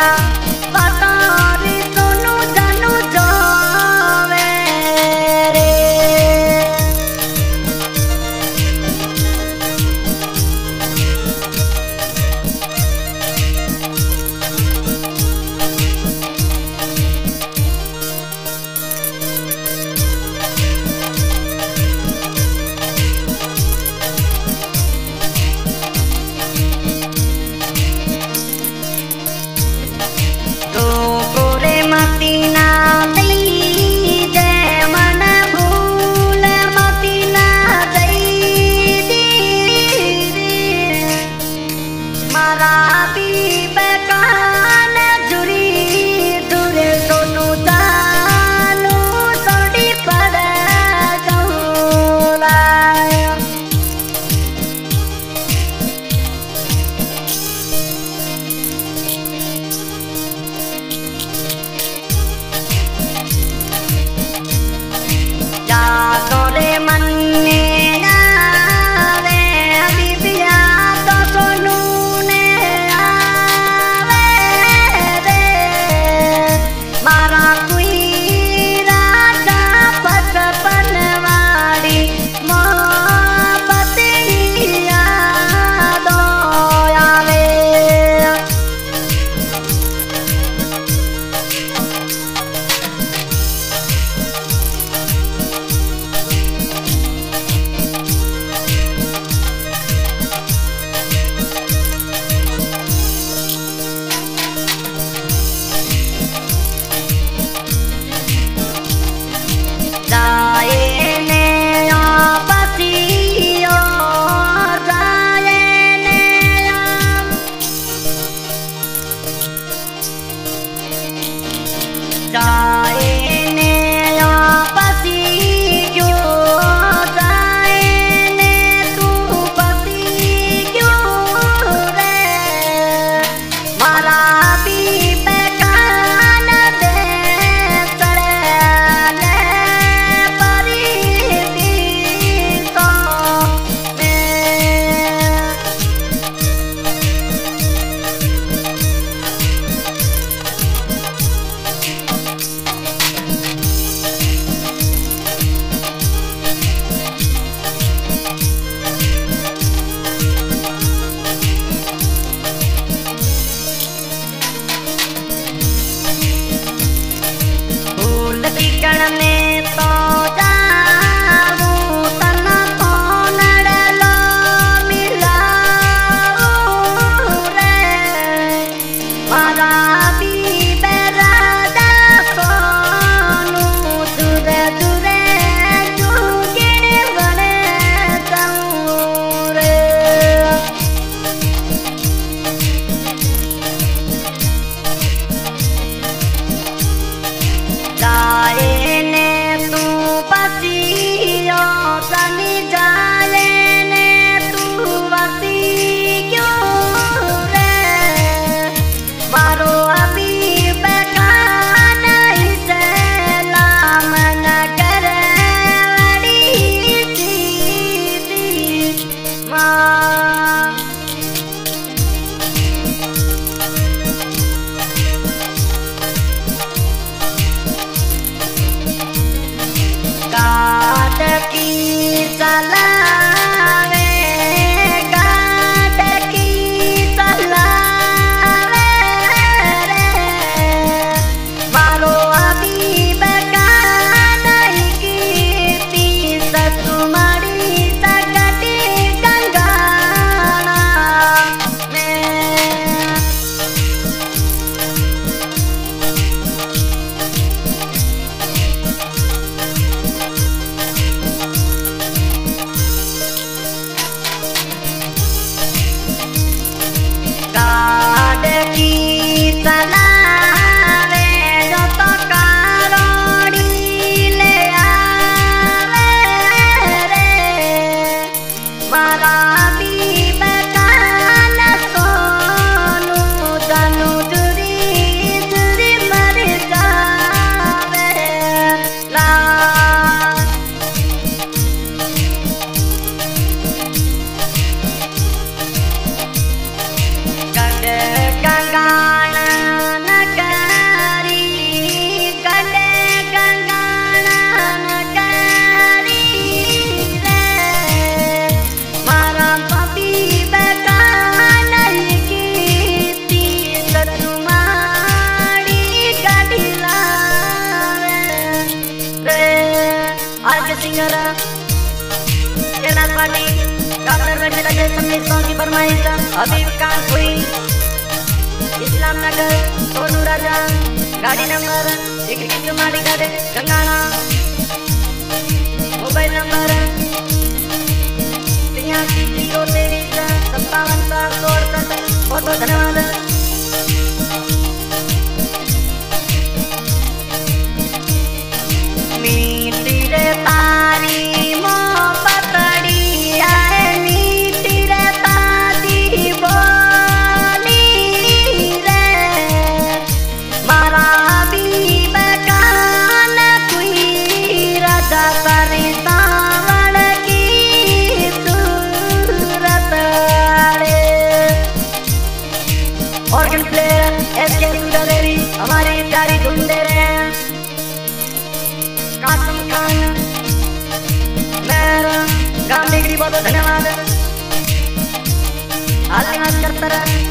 Bye. Bye. संदेशों की फरमाइश अभी विकास हुई इस्लाम नगर सोनू राजा गाड़ी नंबर गंगाना मोबाइल नंबर तिरासी ज़ीरो तेईस सत्तावन सात सौ अड़सठ बहुत धन्यवाद मीठी रे तार तो